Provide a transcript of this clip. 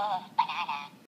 uh,